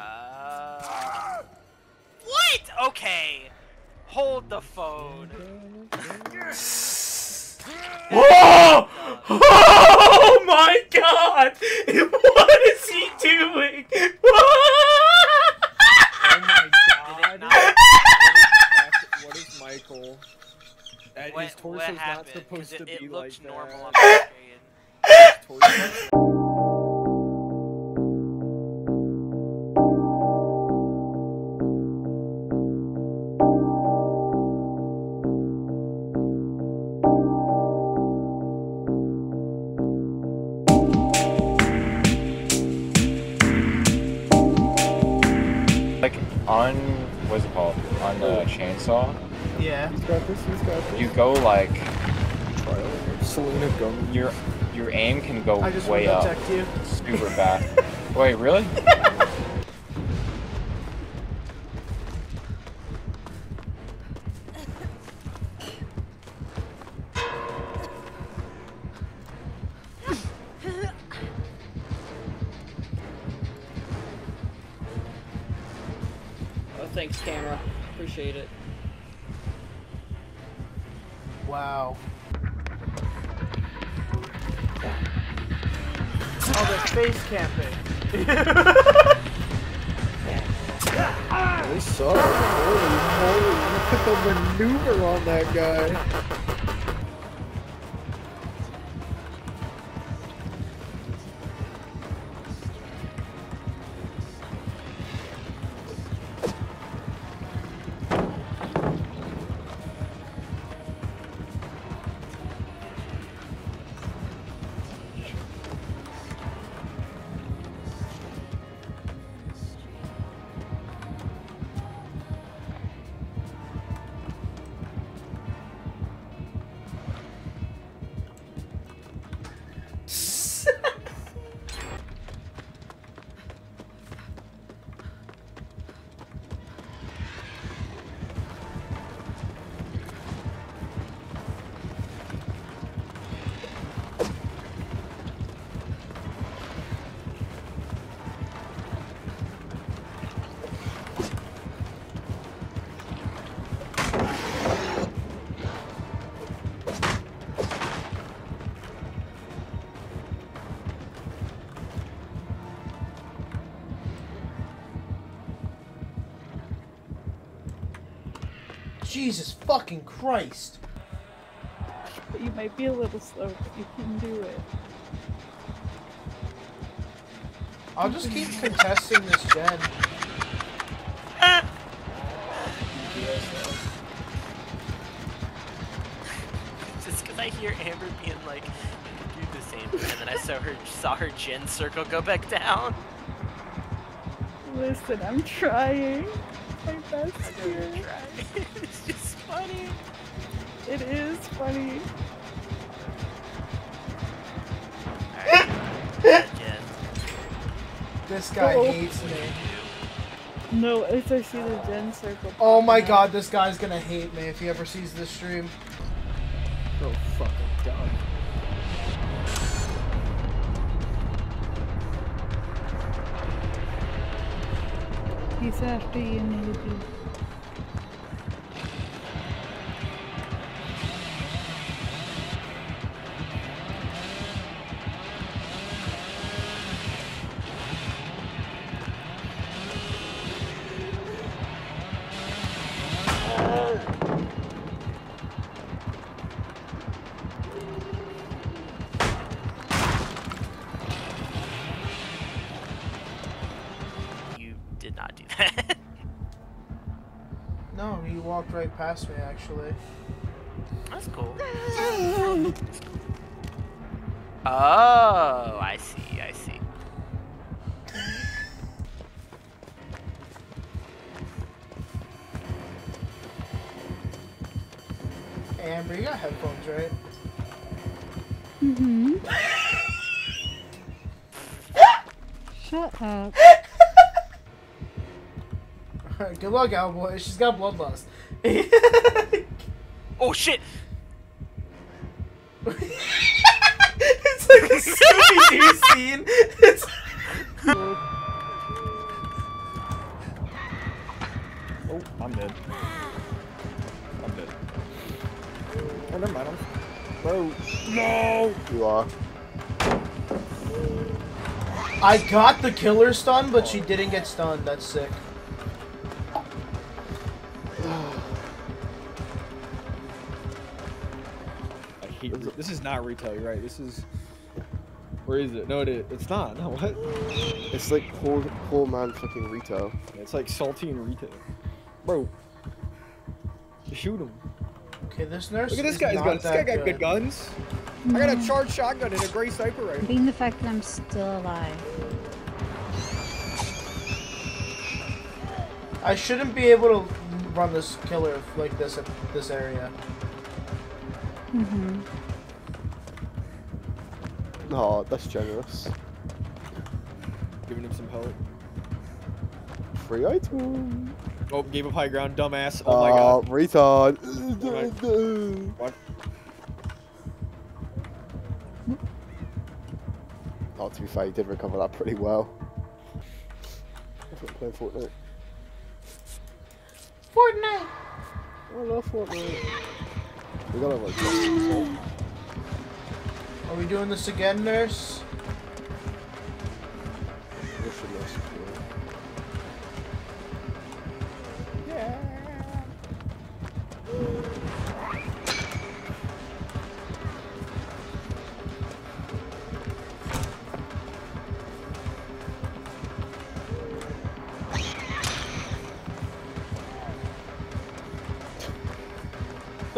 Uh. What? Okay. Hold the phone. Oh! Oh my god! What is he doing? Oh my god. What is Michael? And What, his what torso's not supposed it, to it be looks like normal on that. Go like Selena Gomez. your your aim can go I just way up, you. super fast. Wait, really? Oh, thanks, camera. Appreciate it. Oh, they're face camping. They suck. Holy moly. Look at the maneuver on that guy. Jesus fucking Christ. But you might be a little slow, but you can do it. I'll just keep contesting this gen. Just because I hear Amber being like, "You do the same," thing and then I saw her saw her gen circle go back down. Listen, I'm trying my best I know you're here. It is funny. Alright. This guy Oh. hates me. No, as I see the gen circle. Oh my god, this guy's gonna hate me if he ever sees this stream. Oh, fucking done. He's after you, maybe. No, he walked right past me actually. That's cool. Oh, I see, I see. Amber, you got headphones, right? Mm-hmm. Shut up. Alright, good luck, Cowboy. She's got bloodlust. Oh shit! it's like a Scooby-Doo scene. It's... Oh, I'm dead. I'm dead. Oh, never mind. I'm... Bro. No! You are. I got the killer stun, but she didn't get stunned. That's sick. Hate re- this is not retail, you're right. This is where is it? No, it is. It's not. No, what? It's like poor, poor man fucking retail. It's like salty and retail. Bro. Shoot him. Okay, this nurse. Look at this guy's not guns. This guy that got good guns. I got a mm. charged shotgun and a gray sniper rifle. Being the fact that I'm still alive. I shouldn't be able to run this killer like this at this area. Mm-hmm. Oh, that's generous. Giving him some help. Free item. Oh, gave up high ground, dumbass. Oh my god. Retard. What? Oh, to be fair, he did recover that pretty well. I've been playing Fortnite. Fortnite. I love Fortnite. We gotta like. Are we doing this again, nurse?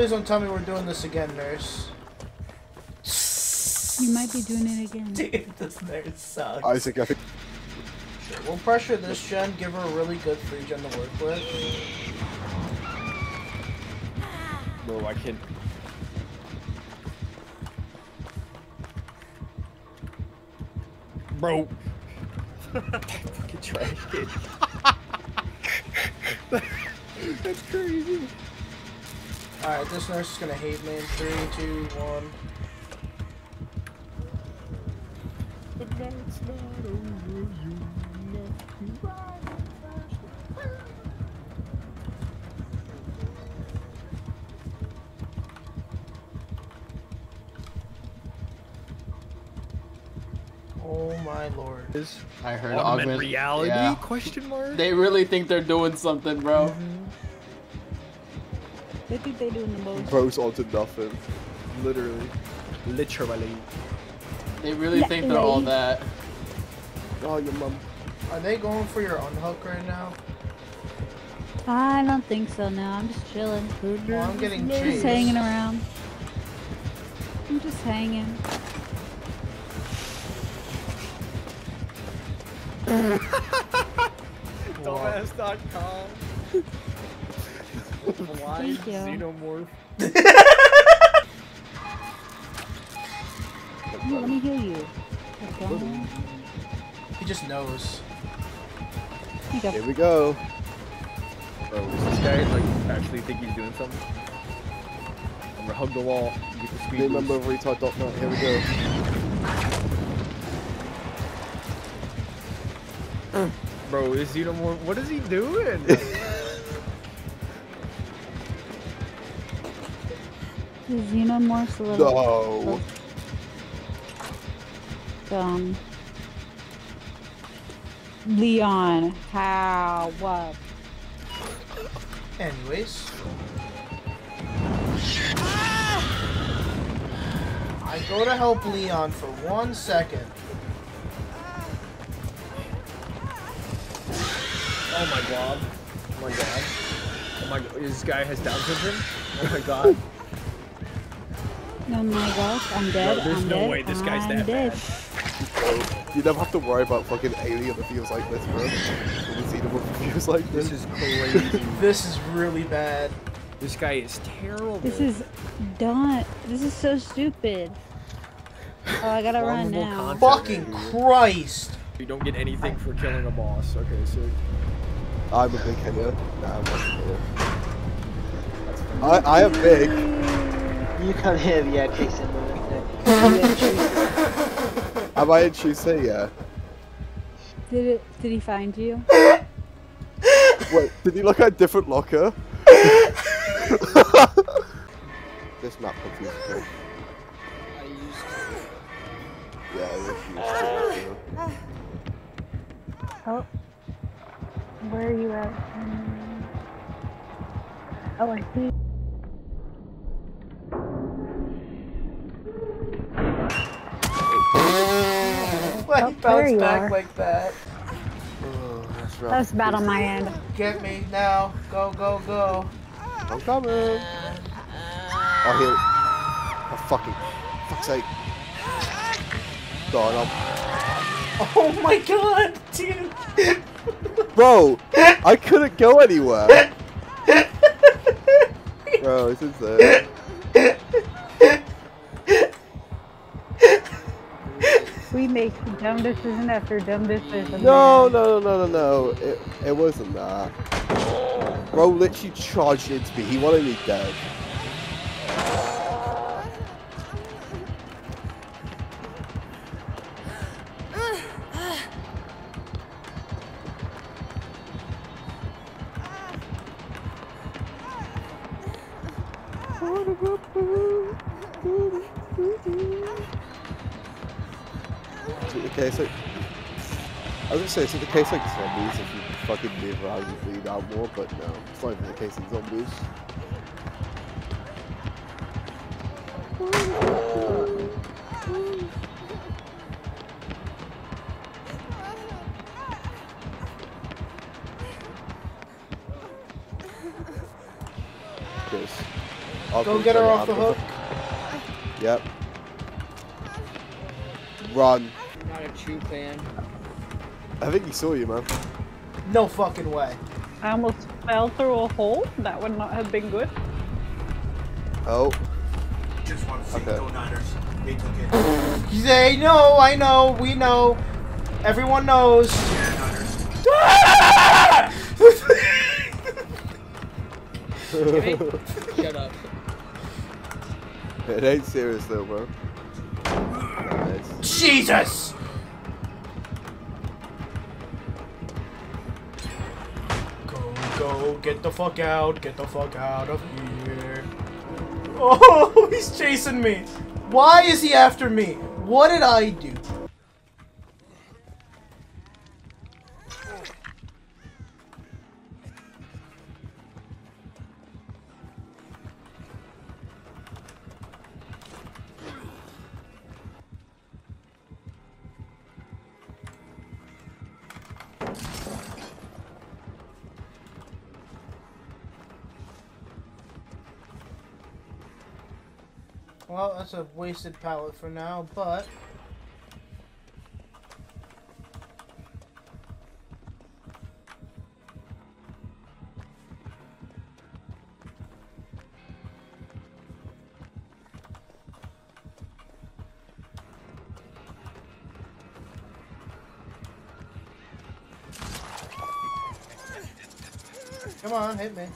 Please don't tell me we're doing this again, nurse. You might be doing it again. Dude, this nurse sucks. Isaac, I think. We'll pressure this gen, give her a really good free gen to work with. Bro, I can't. Bro. Fucking trash kid. That's crazy. Alright, this nurse is gonna hate me in three, two, one. But now it's not over, you know. Oh my lord. I heard Augment augment reality? yeah. Question mark? They really think they're doing something, bro. Mm-hmm. They think they're doing the most. Bros onto nothing. Literally. Literally. They really think they're all that. Oh, your mom. Are they going for your unhook right now? I don't think so now. I'm just chilling. Well, I'm getting Just chased. hanging around. I'm just hanging. Dumbass.com. Blind Thank you. xenomorph. Here, let me heal you. Okay. He just knows. Here you. Here we go. Oh, Bro, does this guy like actually think he's doing something? I'm gonna hug the wall. and Get the speed New boost. member of retard.net. Here we go. Bro, is xenomorph? What is he doing? The xenomorph's a little No. um Leon, how what? Anyways. I go to help Leon for one second. oh my god. Oh my god. Oh my god. This guy has Down syndrome? Oh my god. Oh my gosh, I'm dead. there's I'm no dead. way this guy's I'm that dead. Bro, you never have to worry about fucking alien reviews like this, bro. When you see them with reviews like this. This is crazy. This is really bad. this guy is terrible. This is done. This is so stupid. Oh, I gotta run now. content. Fucking Christ. You don't get anything for killing a boss. Okay, so I'm a big hitter. Nah, I'm not a hitter. I, I am big. You got him, yeah, Jason. Am I in Tuesday? Yeah. Did it? Did he find you? Wait, did you look at a different locker? this map confuses me. I used Yeah, it was used to. Oh. Where are you at? Oh, I see. Why Oh, he there bounced you back are. like that? Oh, that's rough. That's bad on my end. Get me now. Go, go, go. I'm coming. Oh, here. Oh, fucking. Fuck's sake. God, I'm. Oh my god, dude. Bro, I couldn't go anywhere. Bro, this is it. We make dumb decision after dumb decision. No, no, no, no, no, no. It, it wasn't that. Bro literally charged into me. He wanted me dead. Is it the case like... I was gonna say, is it the case like zombies if you fucking move around and bleed out more, but no, it's not even the case in zombies. Go get her off the hook. Yep. Run. Not a true fan. I think he saw you, man. No fucking way. I almost fell through a hole. That would not have been good. Oh. Just want to say Okay. go Niners. They took it. They know, I know, we know. Everyone knows. Yeah, Niners. Shut up. It ain't serious though, bro. It's- Jesus! Get the fuck out, get the fuck out of here. Oh, he's chasing me. Why is he after me? What did I do? Well, that's a wasted pallet for now, but... Come on, hit me.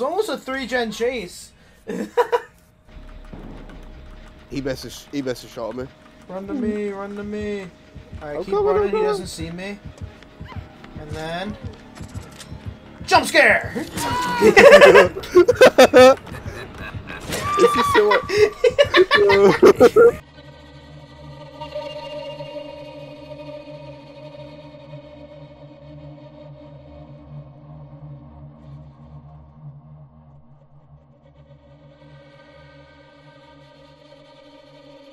Was almost a three gen chase. He have, he must have shot me. Run to me, run to me. Alright, keep running, he doesn't see me. And then. Jump scare! This is so.